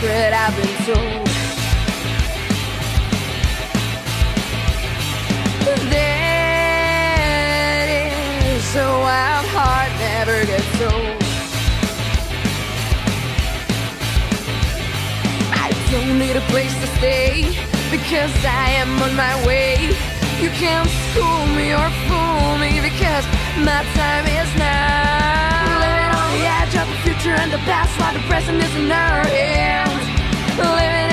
secret I've been told. That is a wild heart never gets old. I don't need a place to stay because I am on my way. You can't school me or fool me because my time is now the edge of the future and the past, while the present is hands. Living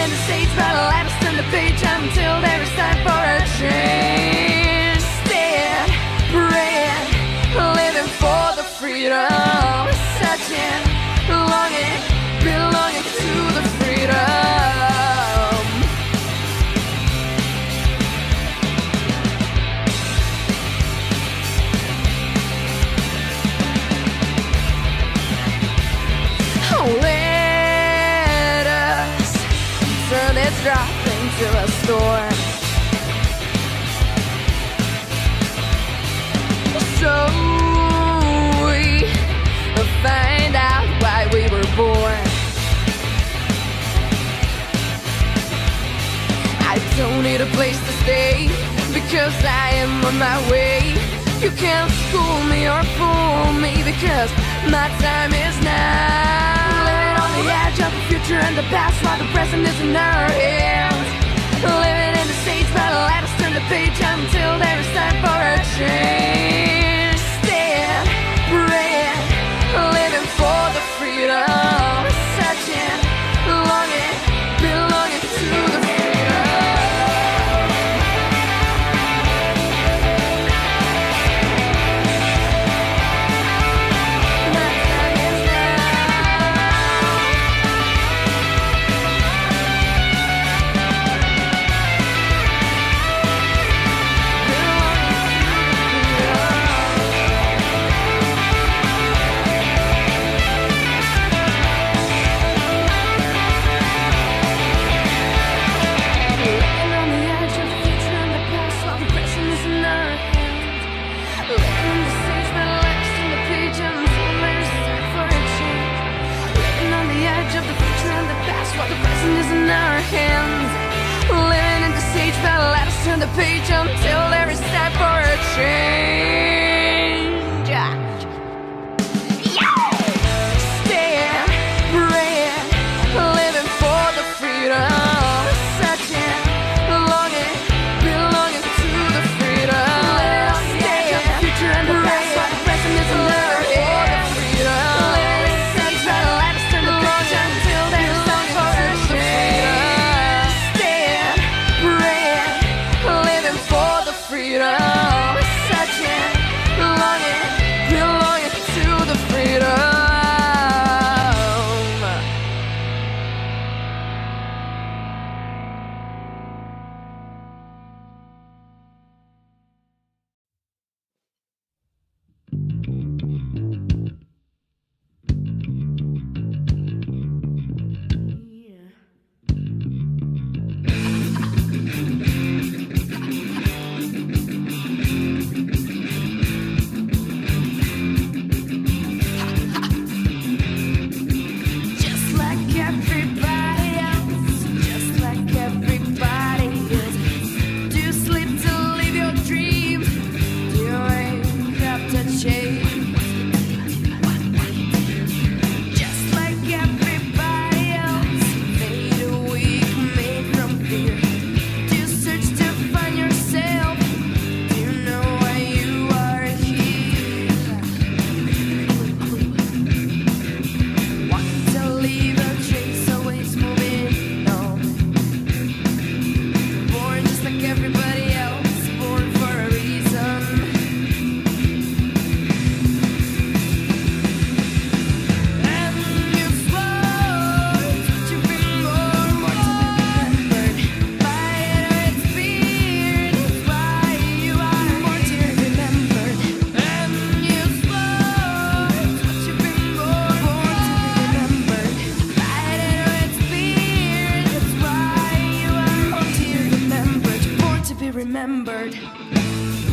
world is dropping to a storm. So we find out why we were born. I don't need a place to stay because I am on my way. You can't school me or fool me because my time is now the edge of the future and the past while the present is in our hands. Living in the stage, but let us turn the page until there is time for a change. the page until word.